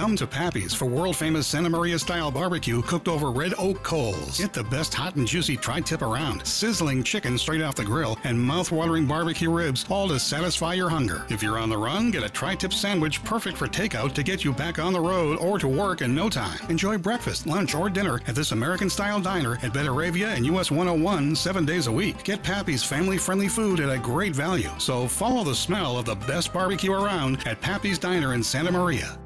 Come to Pappy's for world famous Santa Maria style barbecue cooked over red oak coals. Get the best hot and juicy tri tip around, sizzling chicken straight off the grill, and mouth watering barbecue ribs, all to satisfy your hunger. If you're on the run, get a tri tip sandwich perfect for takeout to get you back on the road or to work in no time. Enjoy breakfast, lunch, or dinner at this American style diner at Betteravia and US 101 seven days a week. Get Pappy's family friendly food at a great value. So follow the smell of the best barbecue around at Pappy's Diner in Santa Maria.